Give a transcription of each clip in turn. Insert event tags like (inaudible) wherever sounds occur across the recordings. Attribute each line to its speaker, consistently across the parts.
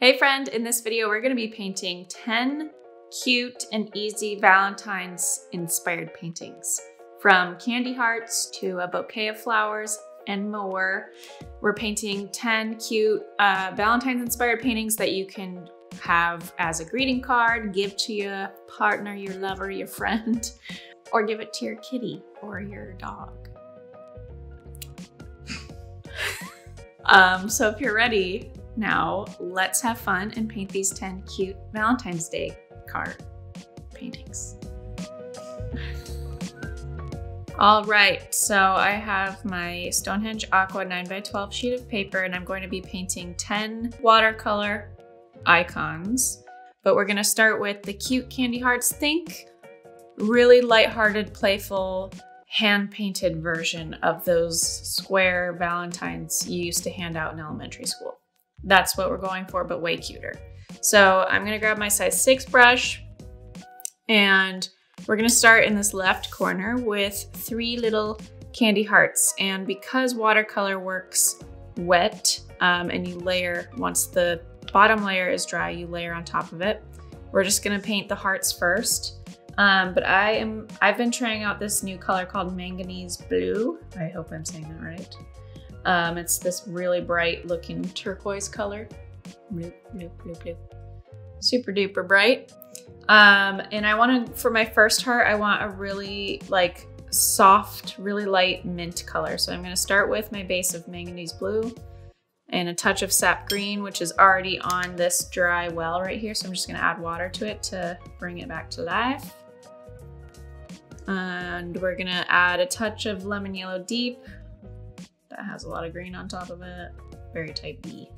Speaker 1: Hey friend, in this video we're going to be painting 10 cute and easy Valentine's inspired paintings. From candy hearts to a bouquet of flowers and more. We're painting 10 cute uh, Valentine's inspired paintings that you can have as a greeting card, give to your partner, your lover, your friend, (laughs) or give it to your kitty or your dog. (laughs) um, so if you're ready, now, let's have fun and paint these 10 cute Valentine's Day card paintings. All right, so I have my Stonehenge Aqua 9x12 sheet of paper and I'm going to be painting 10 watercolor icons. But we're gonna start with the cute candy hearts. Think really lighthearted, playful, hand-painted version of those square Valentines you used to hand out in elementary school. That's what we're going for, but way cuter. So I'm gonna grab my size six brush and we're gonna start in this left corner with three little candy hearts. And because watercolor works wet um, and you layer, once the bottom layer is dry, you layer on top of it. We're just gonna paint the hearts first. Um, but I am, I've been trying out this new color called Manganese Blue. I hope I'm saying that right. Um, it's this really bright looking turquoise color. Bloop, bloop, bloop, bloop. Super duper bright. Um, and I want to, for my first heart, I want a really like soft, really light mint color. So I'm going to start with my base of manganese blue and a touch of sap green, which is already on this dry well right here. So I'm just going to add water to it to bring it back to life. And we're going to add a touch of lemon yellow deep that has a lot of green on top of it. Very type B.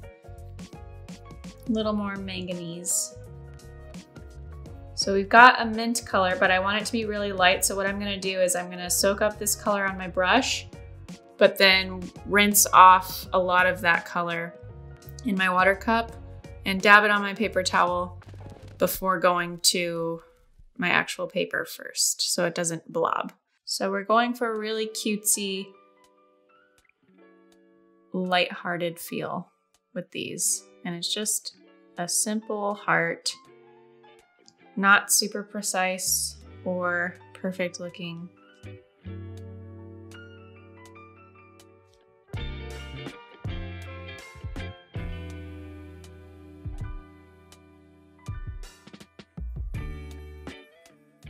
Speaker 1: A little more manganese. So we've got a mint color, but I want it to be really light. So what I'm gonna do is I'm gonna soak up this color on my brush, but then rinse off a lot of that color in my water cup and dab it on my paper towel before going to my actual paper first so it doesn't blob. So we're going for a really cutesy light-hearted feel with these. And it's just a simple heart, not super precise or perfect looking.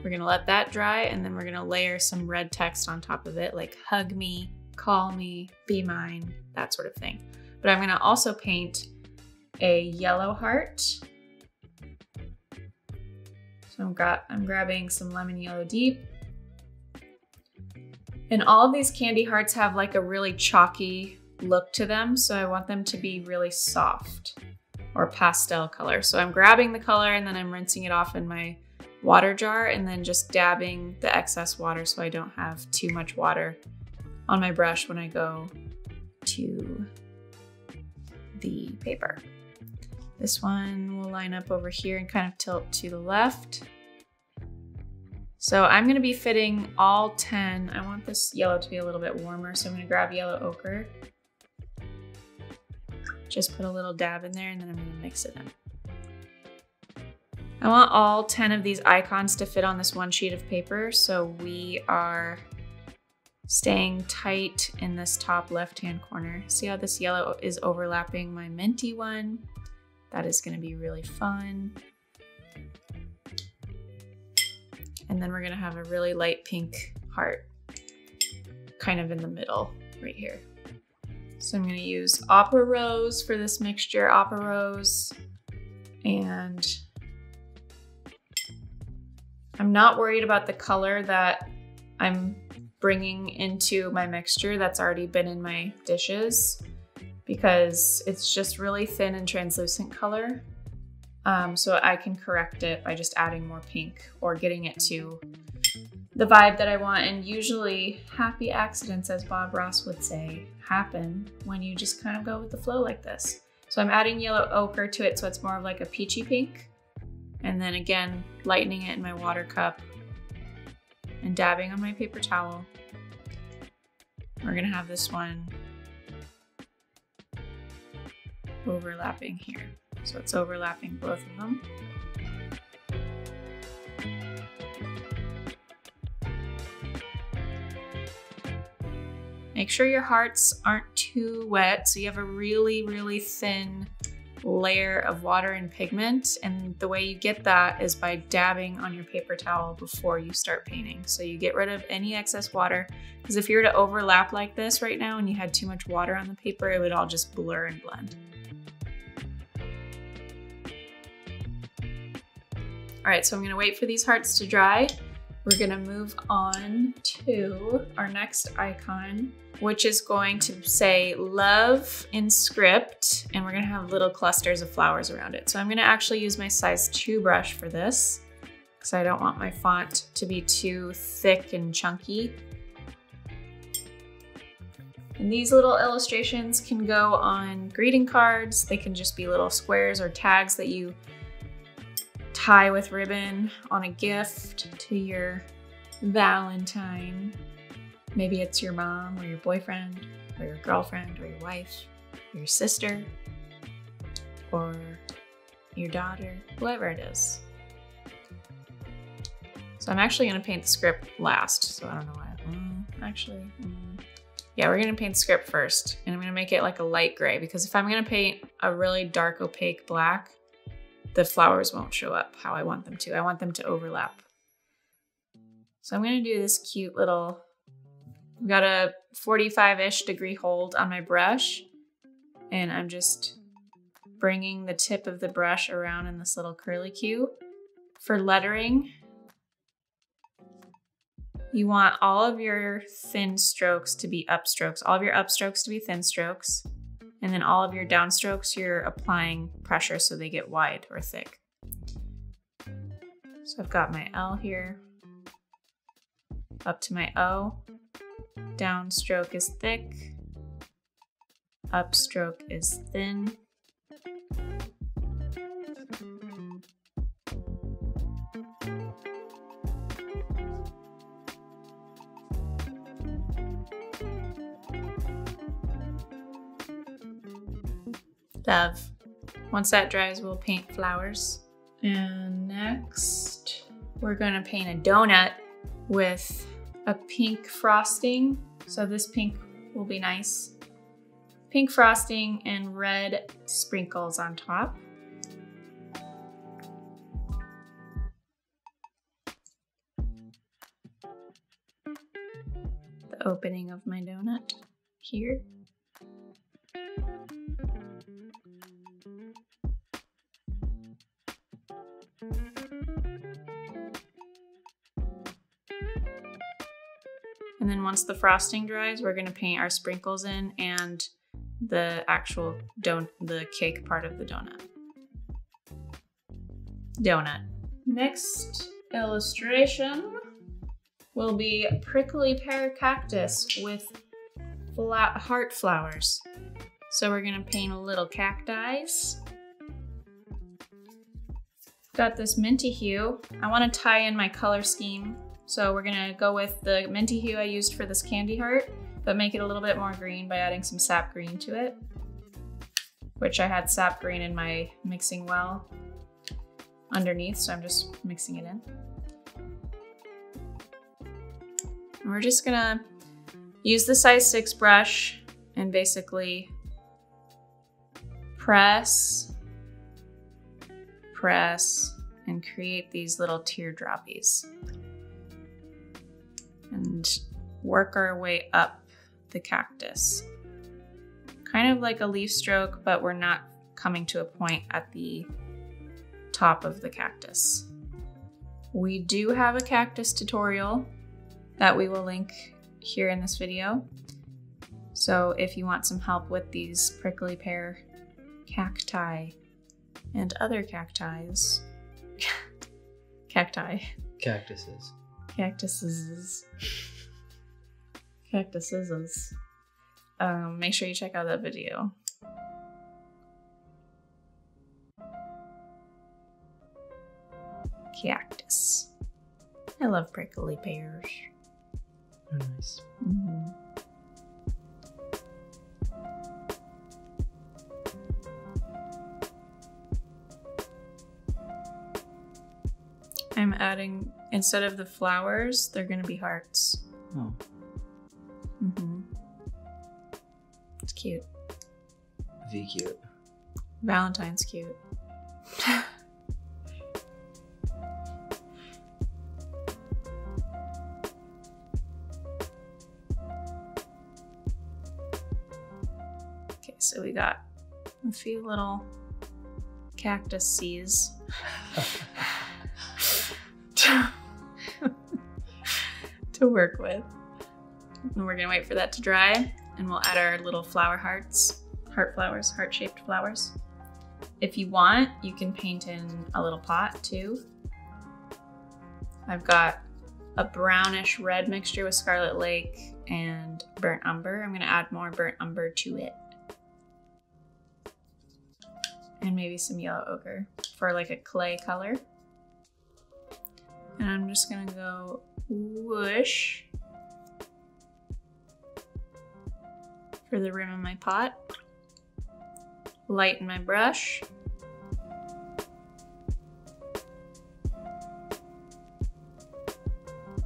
Speaker 1: We're gonna let that dry and then we're gonna layer some red text on top of it like hug me, call me, be mine, that sort of thing. But I'm gonna also paint a yellow heart. So I'm, I'm grabbing some lemon yellow deep. And all of these candy hearts have like a really chalky look to them. So I want them to be really soft or pastel color. So I'm grabbing the color and then I'm rinsing it off in my water jar and then just dabbing the excess water so I don't have too much water on my brush when I go to the paper. This one will line up over here and kind of tilt to the left. So I'm gonna be fitting all 10. I want this yellow to be a little bit warmer, so I'm gonna grab yellow ochre. Just put a little dab in there and then I'm gonna mix it in. I want all 10 of these icons to fit on this one sheet of paper, so we are staying tight in this top left-hand corner. See how this yellow is overlapping my minty one? That is gonna be really fun. And then we're gonna have a really light pink heart kind of in the middle right here. So I'm gonna use Opera Rose for this mixture, Opera Rose, and I'm not worried about the color that I'm bringing into my mixture that's already been in my dishes because it's just really thin and translucent color. Um, so I can correct it by just adding more pink or getting it to the vibe that I want. And usually happy accidents, as Bob Ross would say, happen when you just kind of go with the flow like this. So I'm adding yellow ochre to it so it's more of like a peachy pink. And then again, lightening it in my water cup and dabbing on my paper towel. We're gonna have this one overlapping here. So it's overlapping both of them. Make sure your hearts aren't too wet so you have a really, really thin layer of water and pigment. And the way you get that is by dabbing on your paper towel before you start painting. So you get rid of any excess water. Because if you were to overlap like this right now and you had too much water on the paper, it would all just blur and blend. All right, so I'm gonna wait for these hearts to dry. We're gonna move on to our next icon, which is going to say love in script, and we're gonna have little clusters of flowers around it. So I'm gonna actually use my size two brush for this, because I don't want my font to be too thick and chunky. And these little illustrations can go on greeting cards. They can just be little squares or tags that you tie with ribbon on a gift to your Valentine. Maybe it's your mom or your boyfriend or your girlfriend or your wife or your sister or your daughter, whoever it is. So I'm actually gonna paint the script last, so I don't know why. Mm, actually, mm. yeah, we're gonna paint the script first, and I'm gonna make it like a light gray because if I'm gonna paint a really dark opaque black, the flowers won't show up how I want them to. I want them to overlap. So I'm gonna do this cute little, I've got a 45-ish degree hold on my brush and I'm just bringing the tip of the brush around in this little curly cue. For lettering, you want all of your thin strokes to be upstrokes, all of your upstrokes to be thin strokes. And then all of your downstrokes, you're applying pressure so they get wide or thick. So I've got my L here, up to my O. Downstroke is thick, upstroke is thin. Love. Once that dries, we'll paint flowers. And next, we're gonna paint a donut with a pink frosting. So this pink will be nice. Pink frosting and red sprinkles on top. The opening of my donut here. Then once the frosting dries, we're gonna paint our sprinkles in and the actual don the cake part of the donut. Donut. Next illustration will be prickly pear cactus with flat heart flowers. So we're gonna paint a little cacti. Got this minty hue. I wanna tie in my color scheme so we're gonna go with the minty hue I used for this candy heart, but make it a little bit more green by adding some sap green to it, which I had sap green in my mixing well underneath, so I'm just mixing it in. And we're just gonna use the size six brush and basically press, press, and create these little teardroppies work our way up the cactus. Kind of like a leaf stroke, but we're not coming to a point at the top of the cactus. We do have a cactus tutorial that we will link here in this video. So if you want some help with these prickly pear cacti and other cacti, (laughs) cacti.
Speaker 2: Cactuses.
Speaker 1: Cactuses. Cactus scissors. Um, make sure you check out that video. Cactus. I love prickly pears.
Speaker 2: They're nice.
Speaker 1: Mm -hmm. I'm adding, instead of the flowers, they're going to be hearts.
Speaker 2: Oh.
Speaker 1: Mm-hmm. It's cute.
Speaker 2: V cute.
Speaker 1: Valentine's cute. (laughs) okay, so we got a few little cactus seeds. to (laughs) (laughs) to work with. And we're gonna wait for that to dry and we'll add our little flower hearts, heart flowers, heart shaped flowers. If you want, you can paint in a little pot too. I've got a brownish red mixture with Scarlet Lake and burnt umber. I'm gonna add more burnt umber to it. And maybe some yellow ochre for like a clay color. And I'm just gonna go whoosh for the rim of my pot. Lighten my brush.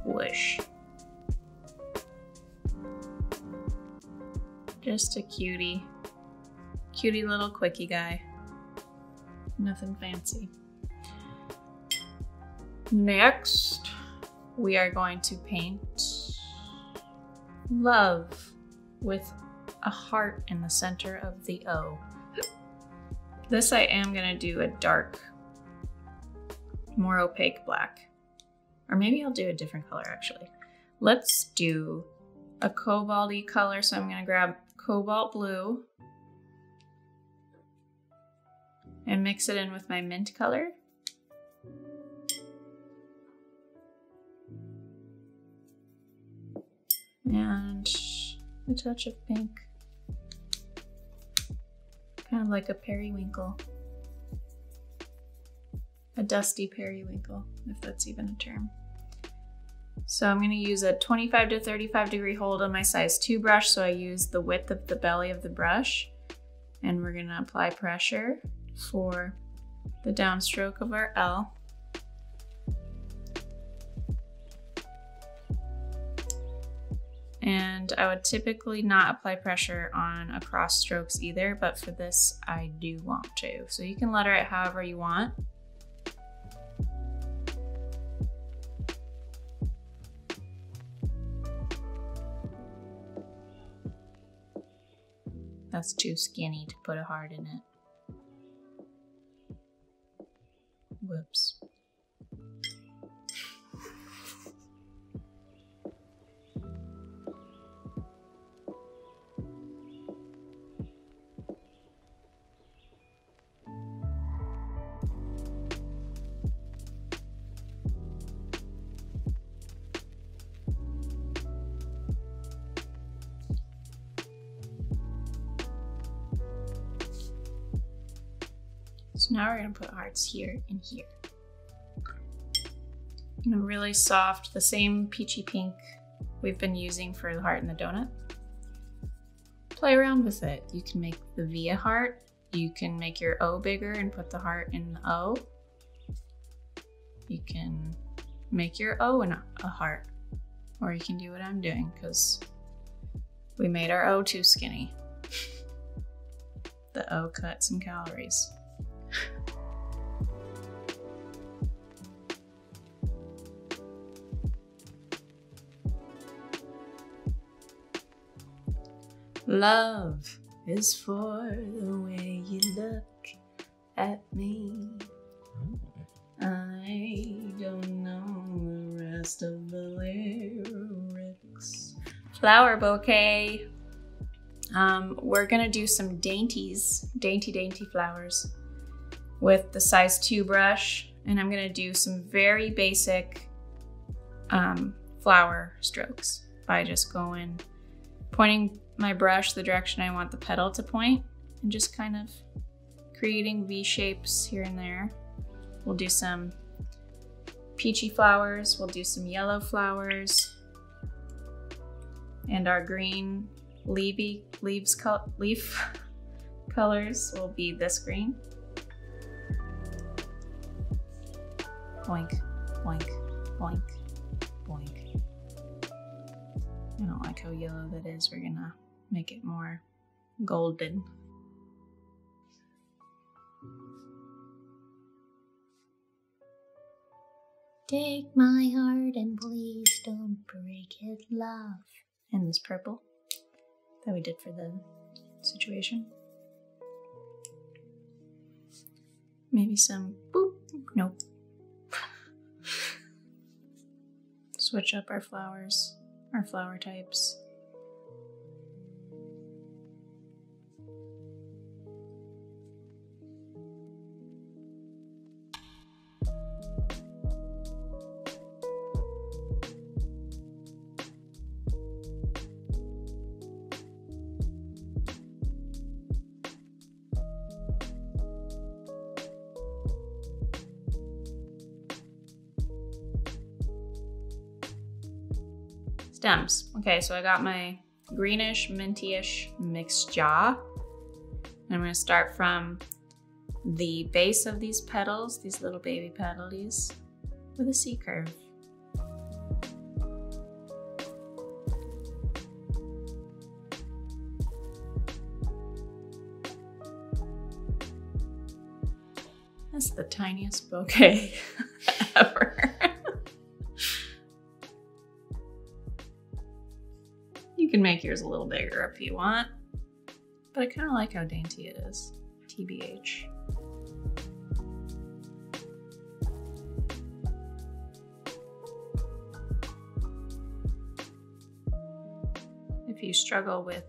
Speaker 1: Whoosh. Just a cutie. Cutie little quickie guy. Nothing fancy. Next, we are going to paint love with a heart in the center of the O. This I am gonna do a dark, more opaque black. Or maybe I'll do a different color actually. Let's do a cobalty color. So I'm gonna grab cobalt blue and mix it in with my mint color. And a touch of pink. Kind of like a periwinkle. A dusty periwinkle, if that's even a term. So I'm gonna use a 25 to 35 degree hold on my size 2 brush, so I use the width of the belly of the brush. And we're gonna apply pressure for the downstroke of our L. And I would typically not apply pressure on across strokes either, but for this I do want to. So you can letter it however you want. That's too skinny to put a heart in it. Whoops. Now we're gonna put hearts here and here. And really soft, the same peachy pink we've been using for the heart and the donut. Play around with it. You can make the V a heart. You can make your O bigger and put the heart in the O. You can make your O in a, a heart. Or you can do what I'm doing because we made our O too skinny. (laughs) the O cut some calories. Love is for the way you look at me. I don't know the rest of the lyrics. Flower bouquet. Um, we're gonna do some dainties, dainty, dainty flowers with the size 2 brush. And I'm gonna do some very basic um, flower strokes by just going, pointing my brush the direction I want the petal to point and just kind of creating V shapes here and there. We'll do some peachy flowers, we'll do some yellow flowers, and our green leafy leaves leaf (laughs) colors will be this green. Boink, boink, boink. I don't like how yellow that is. We're gonna make it more golden. Take my heart and please don't break it, love. And this purple that we did for the situation. Maybe some boop. Nope. (laughs) Switch up our flowers, our flower types. Stems. Okay, so I got my greenish, minty-ish mixed jaw. I'm gonna start from the base of these petals, these little baby petals, with a C curve. That's the tiniest bouquet (laughs) ever. Can make yours a little bigger if you want, but I kind of like how dainty it is, TBH. If you struggle with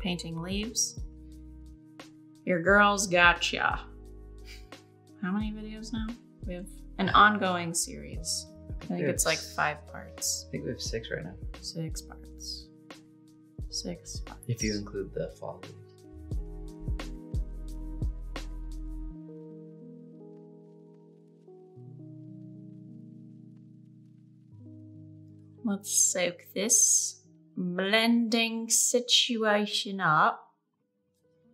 Speaker 1: painting leaves, your girl's gotcha. How many videos now? We have an ongoing series. I think it's like five parts.
Speaker 2: I think we have six right now.
Speaker 1: Six parts. Six.
Speaker 2: If you include the fall leaves.
Speaker 1: Let's soak this blending situation up.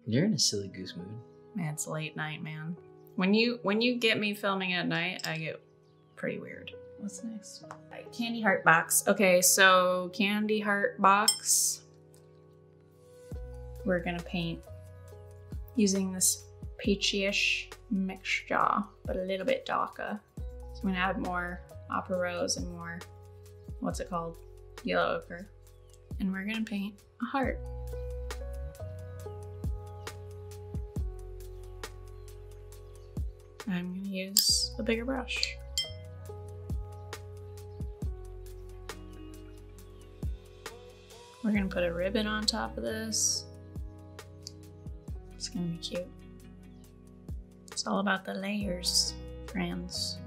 Speaker 2: You're in a silly goose mood.
Speaker 1: Man, it's late night, man. When you when you get me filming at night, I get pretty weird. What's next? Candy heart box. Okay, so candy heart box we're gonna paint using this peachy-ish mixture, but a little bit darker. So I'm gonna add more opera rose and more, what's it called? Yellow ochre. And we're gonna paint a heart. I'm gonna use a bigger brush. We're gonna put a ribbon on top of this. Cute. It's all about the layers, friends.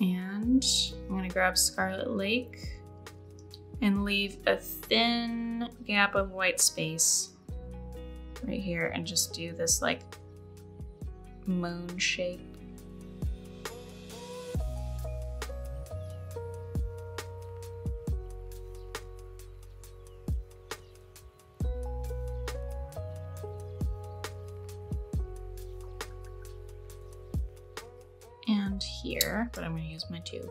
Speaker 1: And I'm gonna grab Scarlet Lake and leave a thin gap of white space right here and just do this like moon shape. I'm to.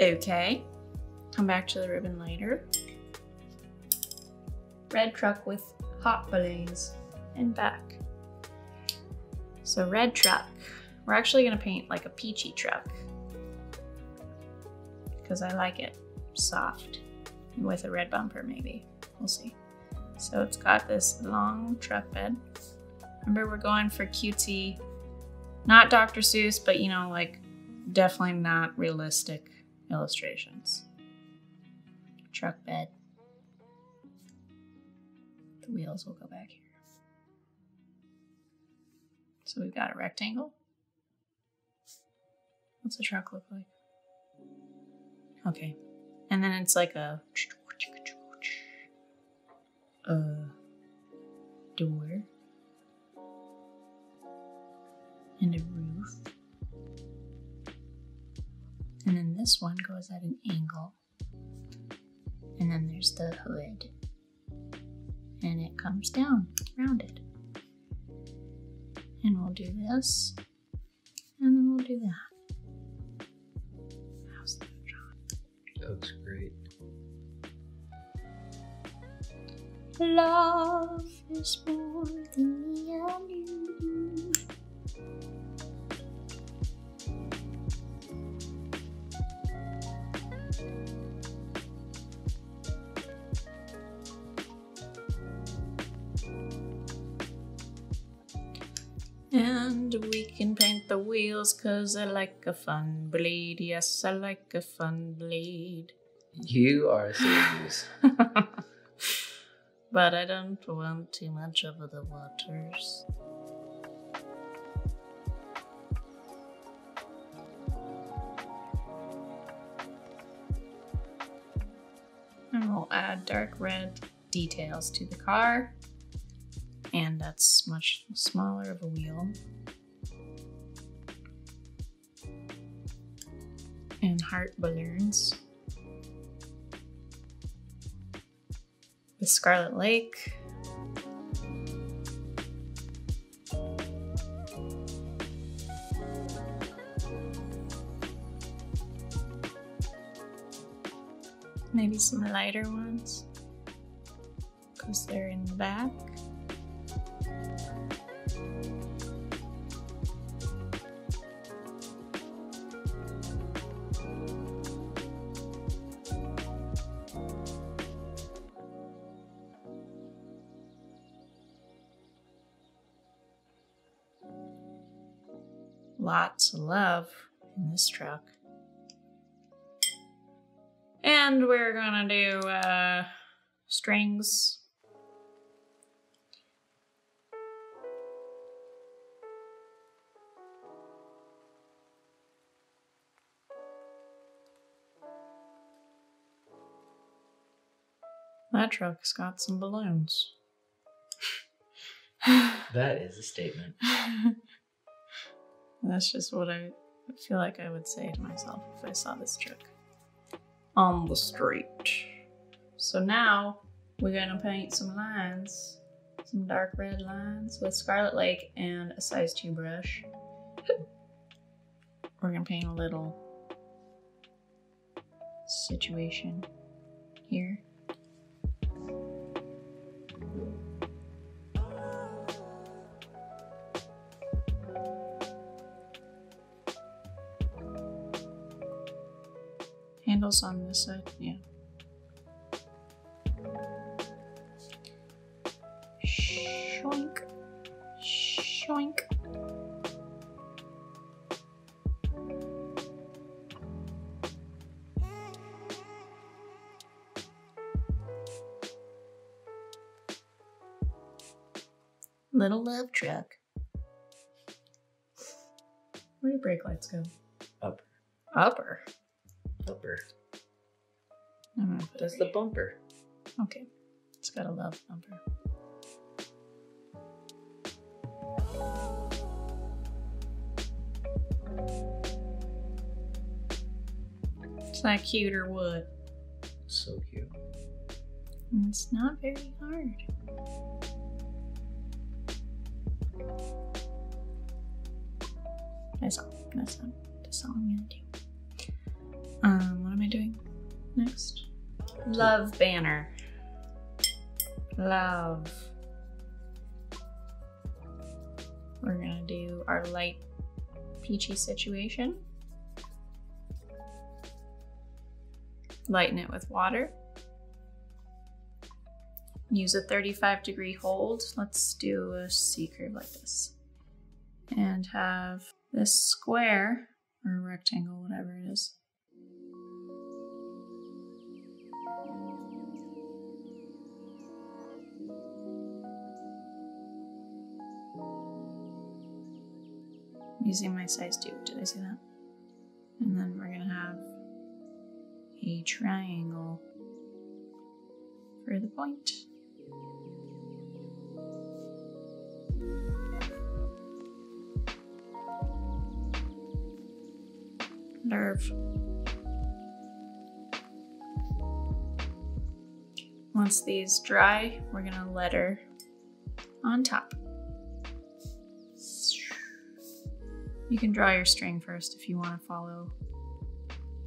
Speaker 1: Okay, come back to the ribbon later. Red truck with hot balloons and back. So red truck. We're actually gonna paint like a peachy truck because I like it soft with a red bumper maybe. We'll see. So it's got this long truck bed. Remember we're going for cutesy, not Dr. Seuss, but you know, like definitely not realistic illustrations. Truck bed. The wheels will go back here. So we've got a rectangle. What's the truck look like? Okay. And then it's like a door and a roof And then this one goes at an angle. And then there's the hood. And it comes down, rounded. And we'll do this. And then we'll do that. That
Speaker 2: looks great.
Speaker 1: Love is more than me wheels cause I like a fun blade. Yes, I like a fun blade.
Speaker 2: You are goose. (laughs)
Speaker 1: but I don't want too much over the waters. And we'll add dark red details to the car. And that's much smaller of a wheel. And heart balloons. the Scarlet Lake. Maybe some lighter ones because they're in the back. Truck. And we're gonna do uh, strings. That truck's got some balloons.
Speaker 2: That is a statement. (laughs)
Speaker 1: That's just what I feel like I would say to myself if I saw this trick on the street. So now we're gonna paint some lines, some dark red lines with Scarlet Lake and a size 2 brush. (laughs) We're gonna paint a little situation here. Handles on this side, yeah. Shoink. Shoink. Little love truck. Where do brake lights go?
Speaker 2: Up,
Speaker 1: Upper.
Speaker 2: upper.
Speaker 1: I'm gonna put
Speaker 2: That's the bumper.
Speaker 1: Okay. It's got a love bumper. It's not cute or what?
Speaker 2: So cute.
Speaker 1: And It's not very hard. That's all. That's all. That's all I'm gonna do. Um, what am I doing next? Love banner. Love. We're gonna do our light peachy situation. Lighten it with water. Use a 35 degree hold. Let's do a C curve like this. And have this square or rectangle, whatever it is. using my size 2. Did I say that? And then we're going to have a triangle for the point. Nerve. Once these dry, we're going to letter on top. You can draw your string first if you want to follow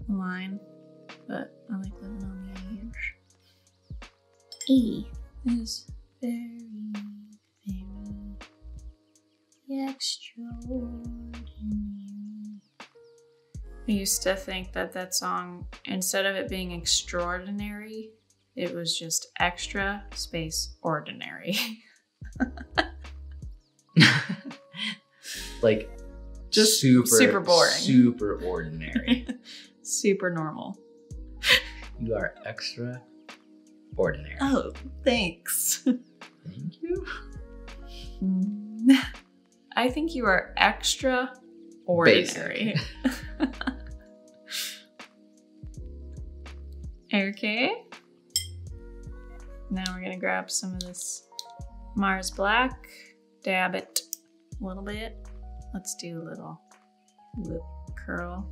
Speaker 1: the line, but I like living on the edge. E is very, very extraordinary. I used to think that that song, instead of it being extraordinary, it was just extra space ordinary. (laughs) (laughs)
Speaker 2: like
Speaker 1: Just
Speaker 2: super
Speaker 1: super boring.
Speaker 2: super ordinary. (laughs)
Speaker 1: Super normal.
Speaker 2: you are extra ordinary.
Speaker 1: Oh, thanks.
Speaker 2: Thank you. (laughs)
Speaker 1: I think you are extra ordinary. (laughs) okay. Now we're gonna grab some of this Mars Black, dab it a little bit. Let's do a little lip curl.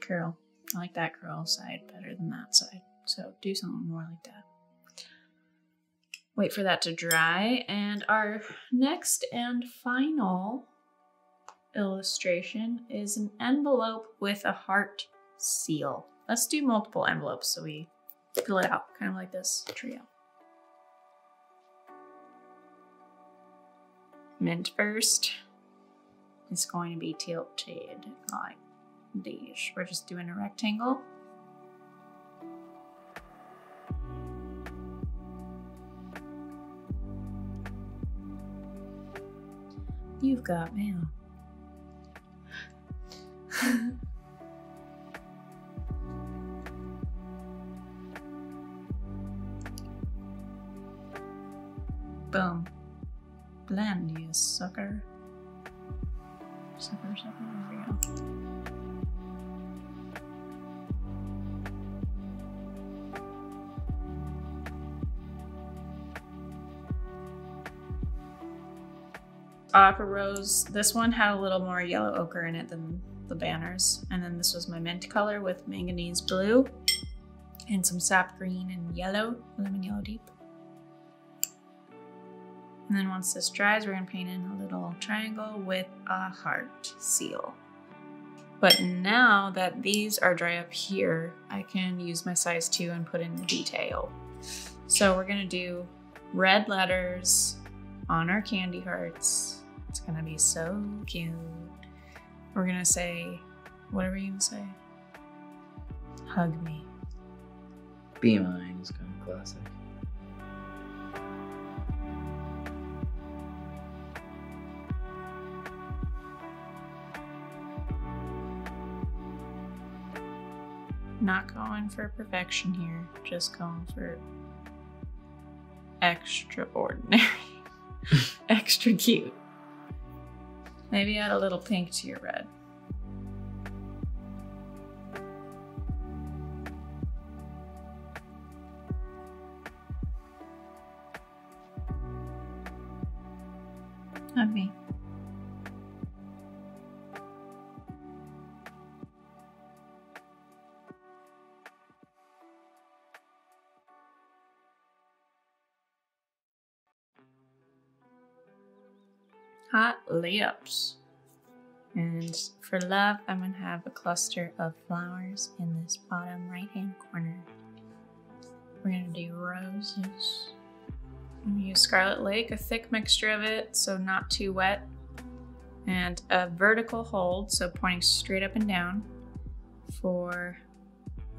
Speaker 1: Curl. I like that curl side better than that side. So do something more like that. Wait for that to dry. And our next and final illustration is an envelope with a heart seal. Let's do multiple envelopes so we fill it out, kind of like this trio. Mint first is going to be tilted like these. We're just doing a rectangle. You've got mail. Boom. Blend, you sucker. Sucker, sucker, there we go. Opera Rose, this one had a little more yellow ochre in it than the banners. And then this was my mint color with manganese blue and some sap green and yellow, lemon yellow deep. And then once this dries, we're gonna paint in a little triangle with a heart seal. But now that these are dry up here, I can use my size two and put in the detail. So we're gonna do red letters on our candy hearts. It's gonna be so cute. We're gonna say, whatever you say. Hug me.
Speaker 2: Be mine is kind of classic.
Speaker 1: Not going for perfection here, just going for extraordinary. (laughs) Extra cute. Maybe add a little pink to your red. Hot layups. And for love, I'm gonna have a cluster of flowers in this bottom right hand corner. We're gonna do roses. I'm gonna use Scarlet Lake, a thick mixture of it, so not too wet. And a vertical hold, so pointing straight up and down for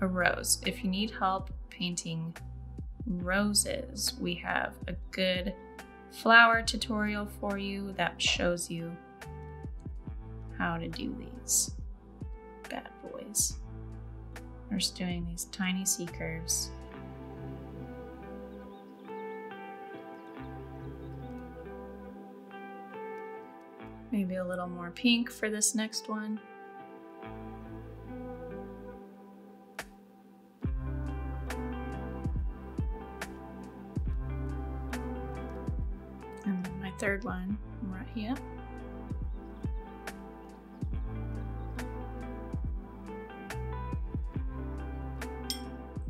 Speaker 1: a rose. If you need help painting roses, we have a good flower tutorial for you that shows you how to do these bad boys. We're just doing these tiny C curves. Maybe a little more pink for this next one. Third one right here.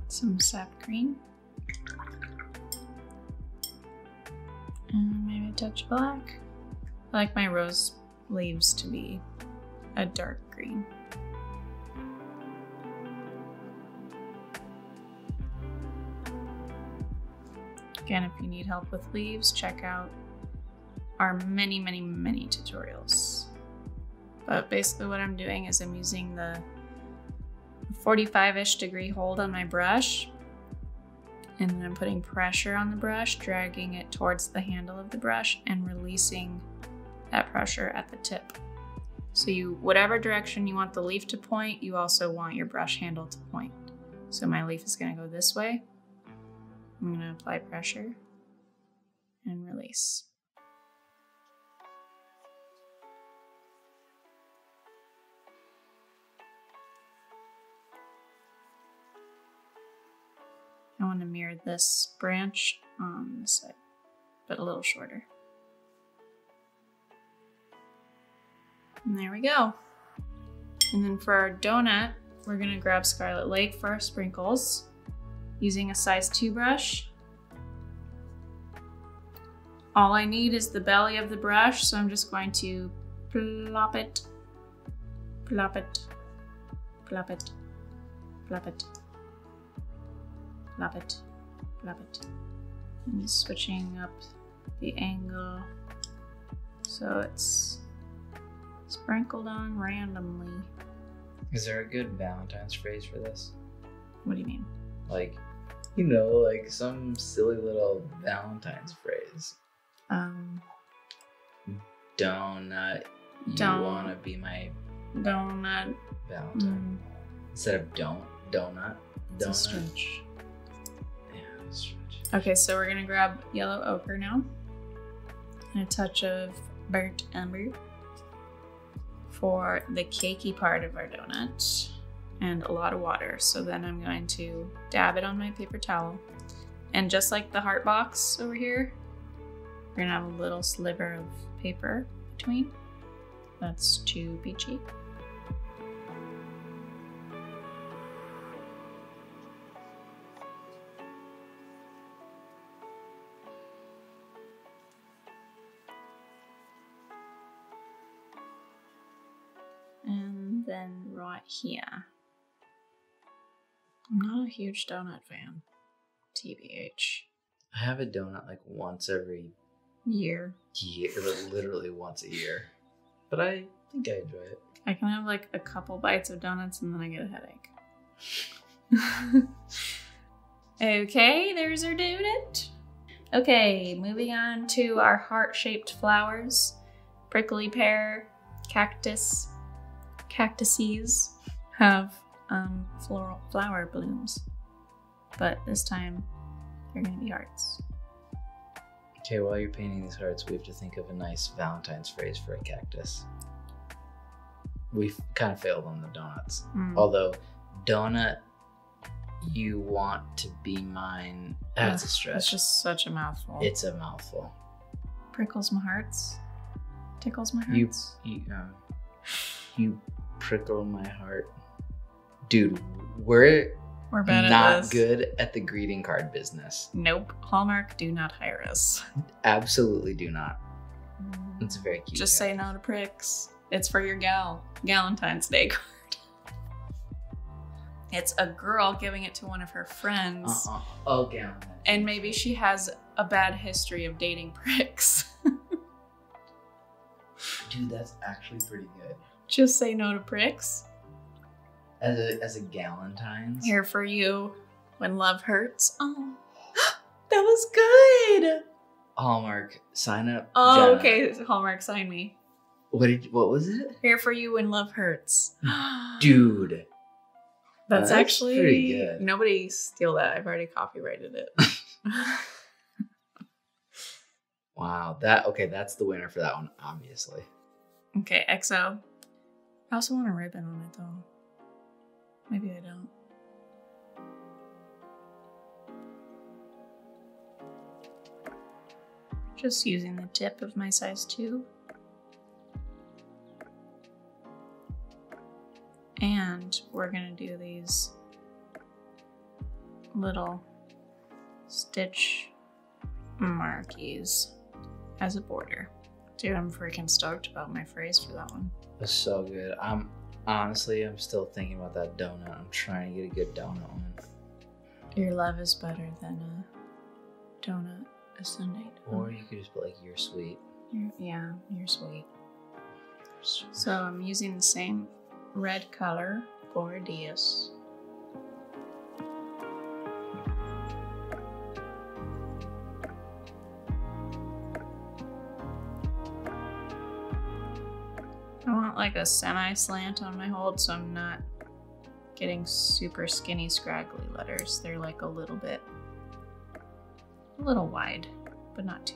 Speaker 1: Some sap green. And maybe a touch of black. I like my rose leaves to be a dark green. Again, if you need help with leaves, check out our many, many, many tutorials. But basically what I'm doing is I'm using the 45-ish degree hold on my brush and then I'm putting pressure on the brush, dragging it towards the handle of the brush and releasing that pressure at the tip. So you, whatever direction you want the leaf to point, you also want your brush handle to point. So my leaf is gonna go this way. I'm gonna apply pressure and release. I want to mirror this branch on this side, but a little shorter. And there we go. And then for our donut, we're gonna grab Scarlet Lake for our sprinkles using a size 2 brush. All I need is the belly of the brush, so I'm just going to plop it, plop it, plop it, plop it, plop it, plop it. And switching up the angle so it's sprinkled on randomly.
Speaker 2: Is there a good Valentine's phrase for this?
Speaker 1: What do you mean?
Speaker 2: Like, you know, like some silly little Valentine's phrase.
Speaker 1: Um,
Speaker 2: Donut. You
Speaker 1: Don't.
Speaker 2: wanna be my
Speaker 1: donut.
Speaker 2: Valentine.
Speaker 1: Mm,
Speaker 2: Instead of don't, donut.
Speaker 1: it's a
Speaker 2: Donut.
Speaker 1: stretch. Okay, so we're gonna grab yellow ochre now. And a touch of burnt umber for the cakey part of our donut. And a lot of water. So then I'm going to dab it on my paper towel. And just like the heart box over here, we're gonna have a little sliver of paper between. That's too beachy. Then right here. I'm not a huge donut fan. TBH.
Speaker 2: I have a donut like once every
Speaker 1: Year.
Speaker 2: year, like literally once a year. But I think I enjoy it.
Speaker 1: I can have like a couple bites of donuts and then I get a headache. (laughs) okay, there's our donut. Okay, moving on to our heart shaped flowers prickly pear, cactus, cactuses have um, floral flower blooms, but this time they're gonna be hearts.
Speaker 2: Okay, while you're painting these hearts, we have to think of a nice Valentine's phrase for a cactus. We've kind of failed on the donuts.
Speaker 1: Mm.
Speaker 2: Although, donut, you want to be mine. That's a
Speaker 1: Ugh,
Speaker 2: stretch.
Speaker 1: It's just such a mouthful.
Speaker 2: It's a mouthful.
Speaker 1: prickles my hearts, tickles my
Speaker 2: You,
Speaker 1: hearts.
Speaker 2: you, um, you prickle my heart, dude. We're
Speaker 1: We're bad
Speaker 2: not
Speaker 1: this.
Speaker 2: good at the greeting card business.
Speaker 1: Nope. Hallmark, do not hire us.
Speaker 2: Absolutely do not. It's very cute.
Speaker 1: Just say no to pricks. It's for your gal. Galentine's Day card. It's a girl giving it to one of her friends.
Speaker 2: Uh-uh. Oh, gown.
Speaker 1: And maybe she has a bad history of dating pricks. (laughs)
Speaker 2: Dude, that's actually pretty good.
Speaker 1: Just say no to pricks.
Speaker 2: As a as a Galentine's.
Speaker 1: Here for you when love hurts. Oh, (gasps) that was good.
Speaker 2: Hallmark, sign up.
Speaker 1: Oh,
Speaker 2: Jenna.
Speaker 1: okay. Hallmark, sign me.
Speaker 2: What did what was it?
Speaker 1: Here for you when love hurts. (gasps)
Speaker 2: Dude.
Speaker 1: That's,
Speaker 2: That's
Speaker 1: actually
Speaker 2: pretty good.
Speaker 1: Nobody steal that. I've already copyrighted it. (laughs)
Speaker 2: Wow. That okay, that's the winner for that one, obviously.
Speaker 1: okay, XO. I also want a ribbon on it though. Maybe I don't. Just using the tip of my size 2. And we're gonna do these little stitch markies as a border. Dude, I'm freaking stoked about my phrase for that one.
Speaker 2: That's so good. I'm honestly, I'm still thinking about that donut. I'm trying to get a good donut one.
Speaker 1: Your love is better than a donut, a sundae.
Speaker 2: Or you could just put like you're sweet.
Speaker 1: You're, yeah, you're sweet. So I'm using the same red color for like a semi slant on my hold so I'm not getting super skinny scraggly letters. They're like a little bit, a little wide, but not too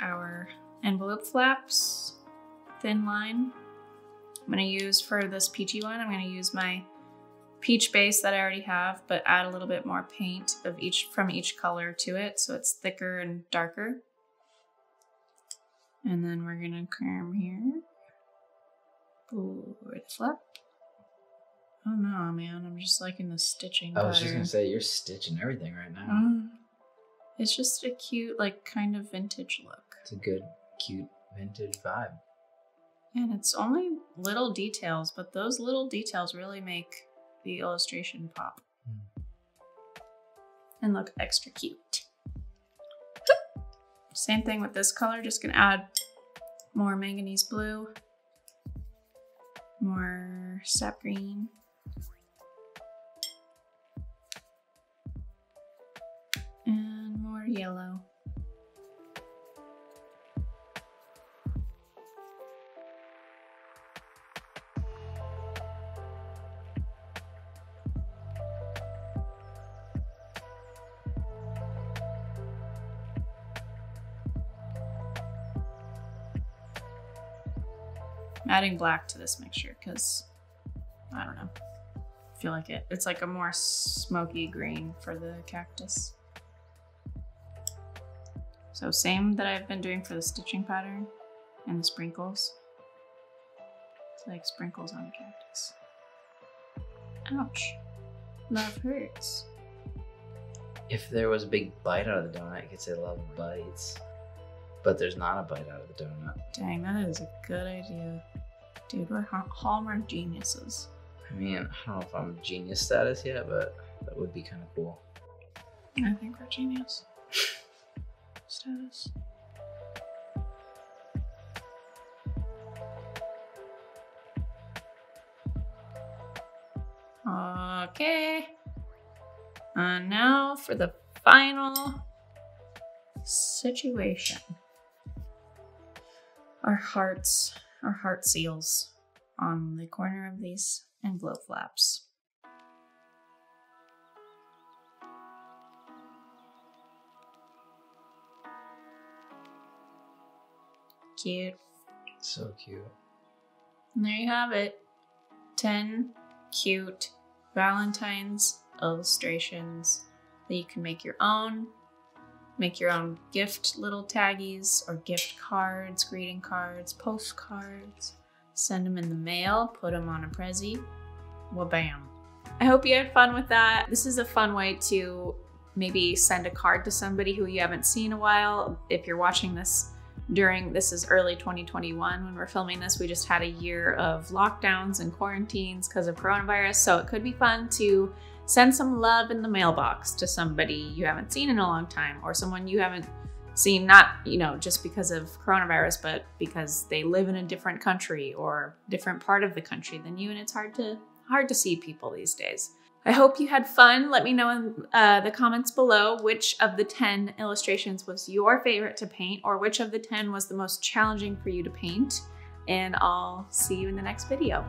Speaker 1: are going to paint our envelope flaps, thin line. I'm going to use for this peachy one, I'm going to use my peach base that I already have, but add a little bit more paint of each from each color to it so it's thicker and darker. And then we're going to come here. Ooh, the flap. Oh no, man, I'm just liking the stitching.
Speaker 2: I was just gonna say you're stitching everything right now.
Speaker 1: Mm. It's just a cute, like, kind of vintage look.
Speaker 2: It's a good, cute vintage vibe.
Speaker 1: And it's only little details, but those little details really make the illustration pop
Speaker 2: Mm.
Speaker 1: and look extra cute. (gasps) Same thing with this color, just gonna add more manganese blue, more sap green. Yellow. I'm adding black to this mixture because I don't know. I feel like it. It's like a more smoky green for the cactus. So same that I've been doing for the stitching pattern and the sprinkles. It's like sprinkles on a cactus. Ouch. Love hurts.
Speaker 2: If there was a big bite out of the donut, you could say love bites. But there's not a bite out of the donut.
Speaker 1: Dang, that is a good idea. Dude, we're ha- Hallmark geniuses.
Speaker 2: I mean, I don't know if I'm genius status yet, but that would be kind of cool.
Speaker 1: I think we're genius. (laughs) Status. Okay. And now for the final situation. Our hearts, our heart seals on the corner of these envelope flaps. Cute.
Speaker 2: So cute.
Speaker 1: And there you have it 10 cute Valentine's illustrations that you can make your own. Make your own gift little taggies or gift cards, greeting cards, postcards. Send them in the mail, put them on a Prezi. Wabam. I hope you had fun with that. This is a fun way to maybe send a card to somebody who you haven't seen in a while. If you're watching this during this is early 2021 when we're filming this we just had a year of lockdowns and quarantines because of coronavirus. So it could be fun to send some love in the mailbox to somebody you haven't seen in a long time or someone you haven't seen not you know just because of coronavirus but because they live in a different country or different part of the country than you. And it's hard to hard to see people these days I hope you had fun. Let me know in uh, the comments below which of the 10 illustrations was your favorite to paint or which of the 10 was the most challenging for you to paint. and I'll see you in the next video.